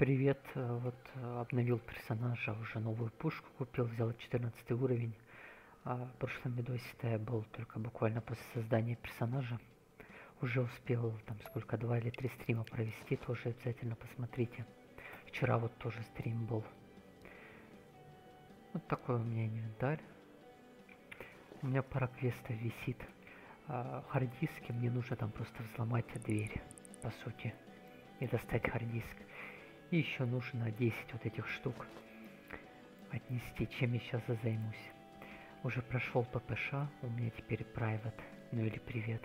Привет, э, вот э, обновил персонажа, уже новую пушку купил, взял 14 уровень. А в прошлом видосе-то я был только буквально после создания персонажа. Уже успел там сколько, два или три стрима провести, тоже обязательно посмотрите. Вчера вот тоже стрим был. Вот такой у меня инвентарь. У меня пара квестов висит. А, хардиски мне нужно там просто взломать дверь, по сути, и достать хардиск. И еще нужно 10 вот этих штук отнести, чем я сейчас займусь. Уже прошел ППШ, у меня теперь private, ну или привет.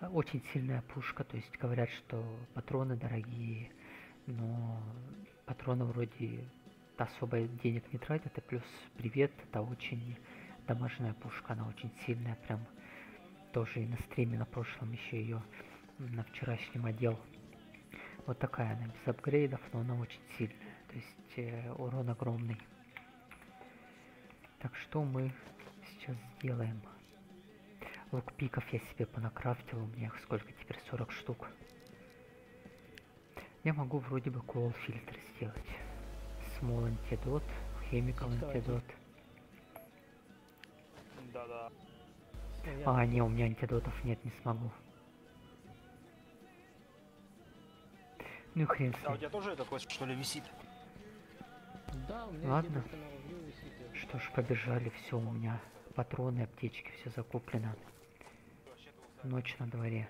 А, очень сильная пушка, то есть говорят, что патроны дорогие, но патроны вроде особо денег не тратят, и плюс привет, это очень дамажная пушка, она очень сильная, прям тоже и на стриме на прошлом еще ее на вчерашнем одел. Вот такая она, без апгрейдов, но она очень сильная, то есть э, урон огромный. Так что мы сейчас сделаем? Лукпиков я себе понакрафтил, у меня их сколько теперь, 40 штук. Я могу вроде бы кол фильтр сделать. Small антидот, хемикал антидот. Да-да. А, не, у меня антидотов нет, не смогу. Ну и хрен с А у тебя тоже это квест, что ли, висит? Да, у меня Ладно. Что ж, побежали, все у меня. Патроны, аптечки, все закуплено. Ночь на дворе.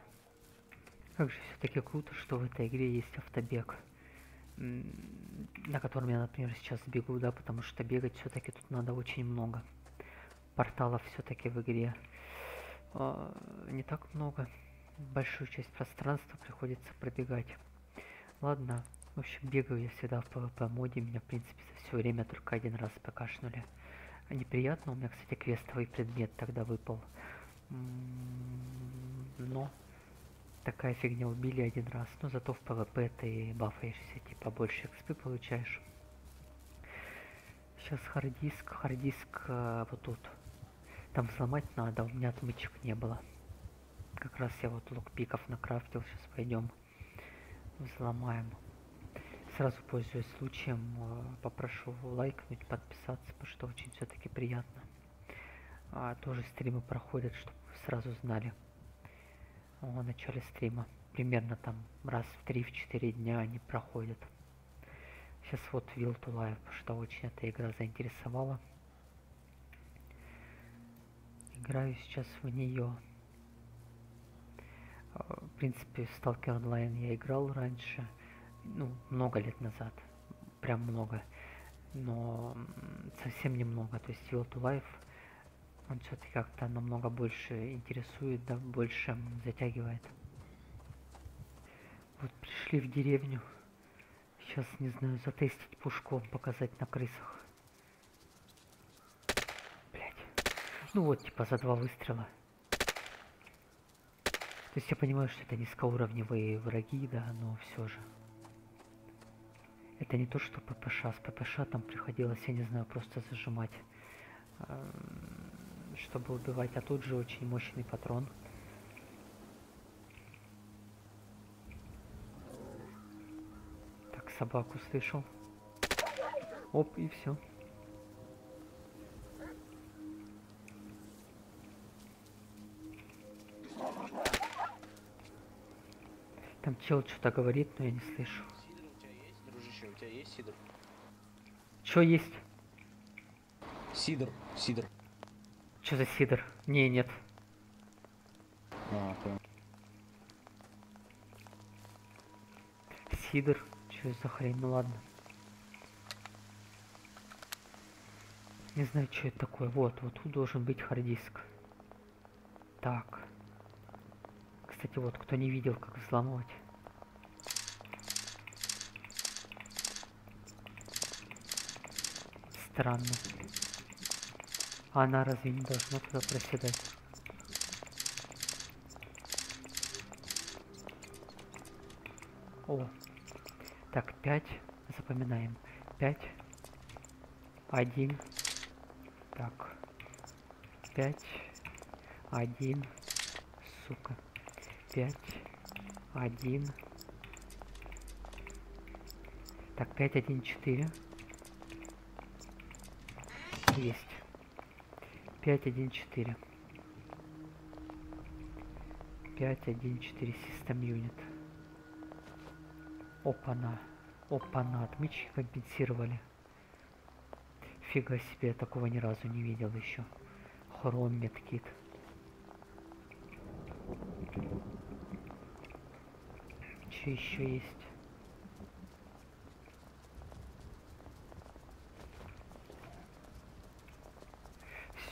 Как же все-таки круто, что в этой игре есть автобег. На котором я, например, сейчас бегу, да, потому что бегать все-таки тут надо очень много. Порталов все-таки в игре а, не так много. Большую часть пространства приходится пробегать. Ладно, в общем, бегаю я всегда в PvP моде. Меня, в принципе, за все время только один раз покашнули. А Неприятно, у меня, кстати, квестовый предмет тогда выпал. М, Но такая фигня убили один раз. Но зато в PvP ты бафаешься, типа больше экспы получаешь. Сейчас хардиск, хардиск э, вот тут. Там взломать надо, у меня отмычек не было. Как раз я вот лукпиков накрафтил, сейчас пойдем взломаем. Сразу пользуясь случаем, э, попрошу лайкнуть, подписаться, потому что очень все-таки приятно. А, тоже стримы проходят, чтобы вы сразу знали о начале стрима. Примерно там раз в 3-4 дня они проходят. Сейчас вот Will to Live, потому что очень эта игра заинтересовала. Играю сейчас в нее. Принципе, в Stalker Online я играл раньше, ну, много лет назад, прям много, но совсем немного. То есть Will to Life, он все-таки как-то намного больше интересует, да, больше затягивает. Вот пришли в деревню. Сейчас, не знаю, затестить пушку, показать на крысах. Блять. Ну вот, типа, за два выстрела. То есть я понимаю, что это низкоуровневые враги, да, но все же. Это не то, что ППШ. С ППШ там приходилось, я не знаю, просто зажимать, эм, чтобы убивать. А тут же очень мощный патрон. Так, собаку слышал. Оп, и все. Там чел что-то говорит, но я не слышу. Сидор у тебя есть, дружище, у тебя есть сидор? Что есть? Сидор, сидор. Что за сидор? Не, нет. А, понял. Сидор? За хрень? Ну ладно. Не знаю, что это такое. Вот, вот тут должен быть хардиск. Так. Кстати, вот, кто не видел, как взламывать. Странно. Она разве не должна туда проседать? О. Так, 5. Запоминаем. 5. 1. Так. 5. 1. Сука. 5. 1. Так, 5.1.4. Есть. 5.1.4. 5.1.4 System Unit. Опа-на. Опа-на. Отмычки компенсировали. Фига себе, я такого ни разу не видел еще. Хром медкит. Что еще есть?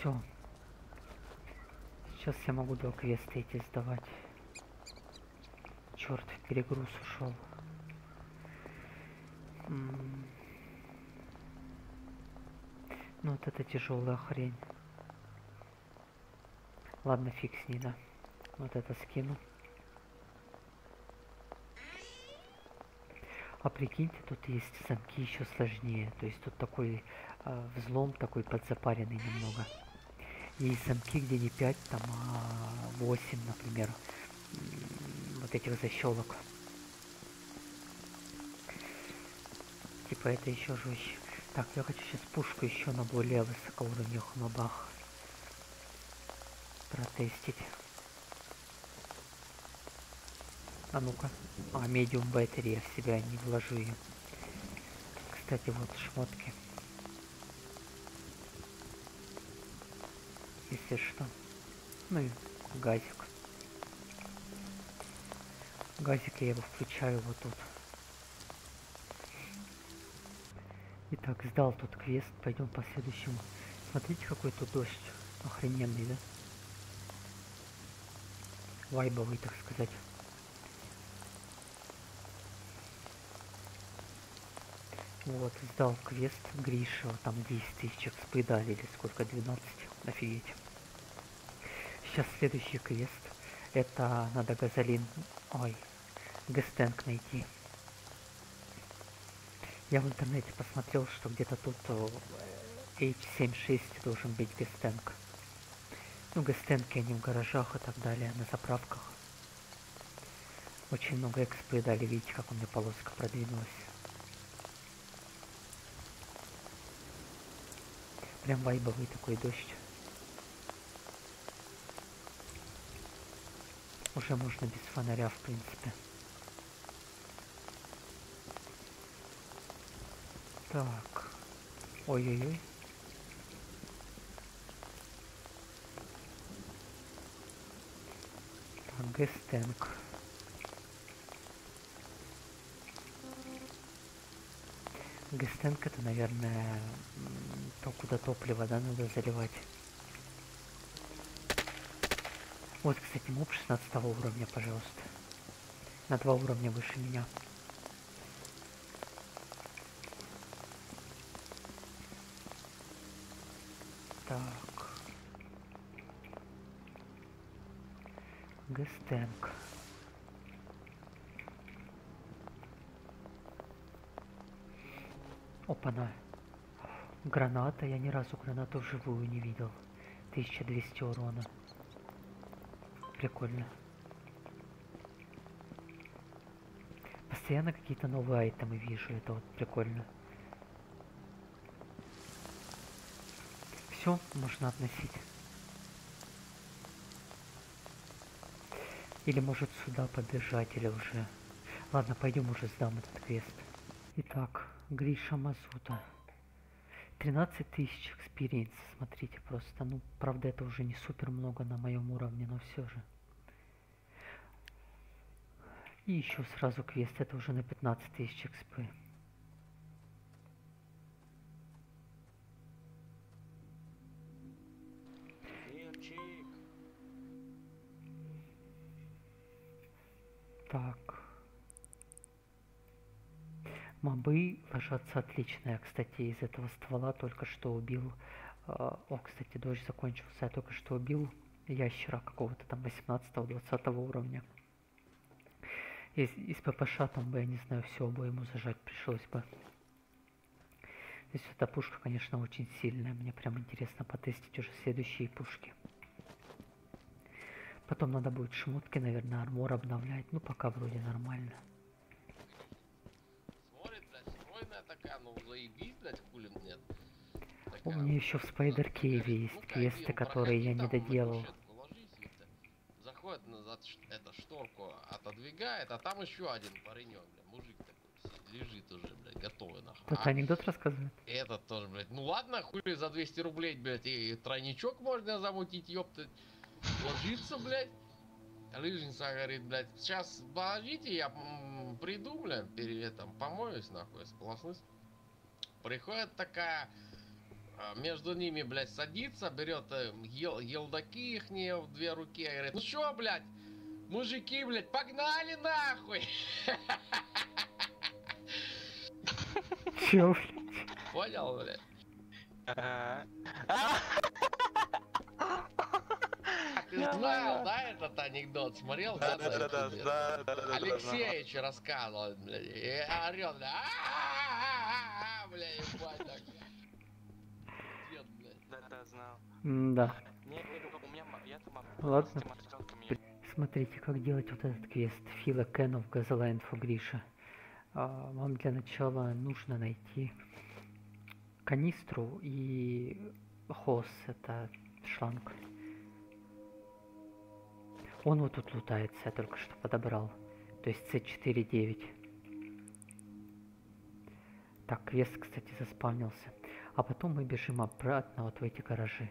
Все. Сейчас я могу два квеста эти сдавать. Черт, перегруз ушел. Ну вот это тяжелая хрень. Ладно, фиг с ней, да. Вот это скину. А прикиньте, тут есть замки еще сложнее. То есть тут такой э, взлом такой подзапаренный немного. Есть замки, где не 5, там, а 8, например. Вот этих защелок. Типа это еще жестче. Так, я хочу сейчас пушку еще на более высокоуровневых мобах протестить. А ну-ка. А, медиум батарея в себя не вложу ее. Кстати, вот шмотки. Если что. Ну и газик. Газик я его включаю вот тут. Итак, сдал тут квест. Пойдем по следующему. Смотрите, какой тут дождь. Охрененный, да? Вайбовый, так сказать. Вот, сдал квест Гриша, там 10 тысяч экспы дали, или сколько, 12, офигеть. Сейчас следующий квест, это надо газолин, ой, гэстенк найти. Я в интернете посмотрел, что где-то тут э, H76 должен быть гэстенк. Ну, гэстенки они в гаражах и так далее, на заправках. Очень много экспы дали, видите, как у меня полоска продвинулась. Прям вайбовый такой дождь. Уже можно без фонаря, в принципе. Так. Ой-ой-ой. Так, гэстэнк. Гэстэнк это, наверное, м, то, куда топливо, да, надо заливать. Вот, кстати, моб 16 уровня, пожалуйста. На два уровня выше меня. Так. Гэстэнк. Опа-на. Граната. Я ни разу гранату вживую не видел. 1200 урона. Прикольно. Постоянно какие-то новые айтемы вижу. Это вот прикольно. Все, можно относить. Или может сюда побежать, или уже... Ладно, пойдем уже сдам этот квест. Итак, Гриша Мазута. 13 тысяч experience, смотрите просто. Ну, правда, это уже не супер много на моем уровне, но все же. И еще сразу квест, это уже на 15 тысяч. Мирчик. Так. Мобы ложатся отлично. Я, кстати, из этого ствола только что убил... э, О, кстати, дождь закончился. Я только что убил ящера какого-то там 18-20 уровня. Из, из ППШ там бы, я не знаю, все бы ему зажать пришлось бы. То есть эта пушка, конечно, очень сильная. Мне прям интересно потестить уже следующие пушки. Потом надо будет шмотки, наверное, армор обновлять. Ну, пока вроде нормально. Смотрит, блядь, смотрит. ну заебись, блядь, хули нет. У меня еще в Spider Cave есть квесты, которые я не доделал. Заходит назад ш- эта шторку, отодвигает, а там еще один паренек, бля, мужик такой лежит уже, блядь, готовый нахуй. Тут А анекдот рассказывает? этот тоже, блядь, ну ладно, хули за 200 рублей, блядь, и тройничок можно замутить, ёпта. Ложится, блядь. Лыжница говорит, блядь, сейчас подождите, я приду, блядь, перед этим помоюсь, нахуй, сполоснусь. Приходит такая, а, между ними, блядь, садится, берет э, ел, елдаки их в две руки, и говорит, ну чё, блядь, мужики, блядь, погнали нахуй! Чё? Понял, блядь? Ага. Ты знал, да, этот анекдот? Смотрел, да? Да, да, да, да, да, да, да, да, да, Алексеевич рассказывал, блядь, и орёт, бля, «А-а-а-а-а», бля, ебать так. Дед, блядь. Да, да, знал. Да. Ладно. Смотрите, как делать вот этот квест. Фила Кенов Газолайн for Гриша. А, Вам для начала нужно найти канистру и хос, это шланг. Он вот тут лутается, я только что подобрал. То есть C49. Так, квест, кстати, заспавнился. А потом мы бежим обратно вот в эти гаражи.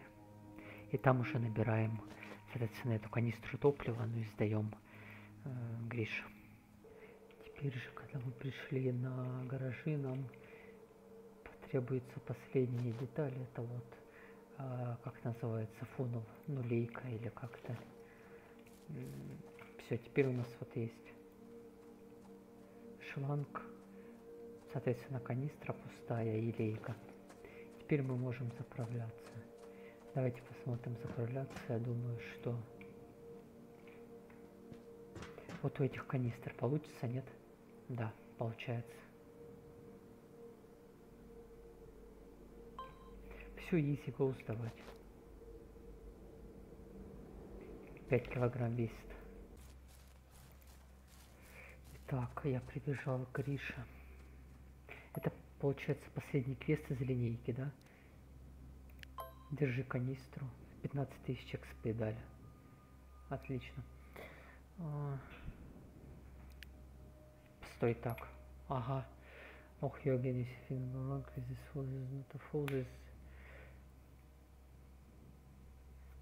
И там уже набираем, соответственно, эту канистру топлива, ну и сдаем э, Грише. Теперь же, когда мы пришли на гаражи, нам потребуется последние детали. Это вот, а, как называется, фунов, ну лейка или как-то. Все, теперь у нас вот есть шланг, соответственно, канистра пустая и лейка. Теперь мы можем заправляться. Давайте посмотрим заправляться. Я думаю, что вот у этих канистр получится, нет? Да, получается. Все, easy go сдавать. 5 килограмм весит. Так, я прибежал к Грише. Это получается последний квест из линейки, да? Держи канистру. 15 тысяч XP дали. Отлично. А, Стой так. Ага. Ох, Евгений Сефин, здесь фолдис.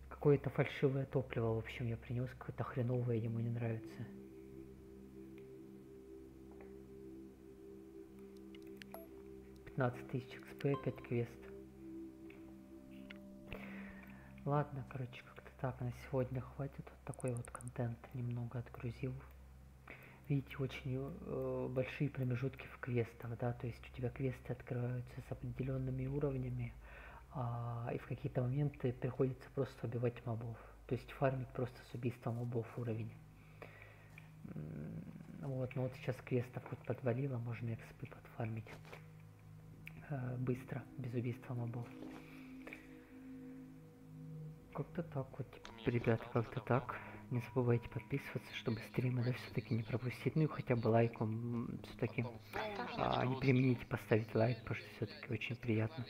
Какое-то фальшивое топливо, в общем, я принес, какое-то хреновое, ему не нравится. Пятнадцать тысяч XP, опять квест. Ладно, короче, как-то так, на сегодня хватит. Вот такой вот контент немного отгрузил. Видите, очень э, большие промежутки в квестах, да, то есть у тебя квесты открываются с определенными уровнями, а, и в какие-то моменты приходится просто убивать мобов. То есть фармить просто с убийством мобов уровень. Вот, ну вот сейчас квестов вот подвалило, можно экспы подфармить. Э, быстро, без убийства мобов. Как-то так вот, ребята, как-то так. Не забывайте подписываться, чтобы стримы да, все-таки не пропустить. Ну и хотя бы лайком все-таки а, не примените поставить лайк, потому что все-таки очень приятно.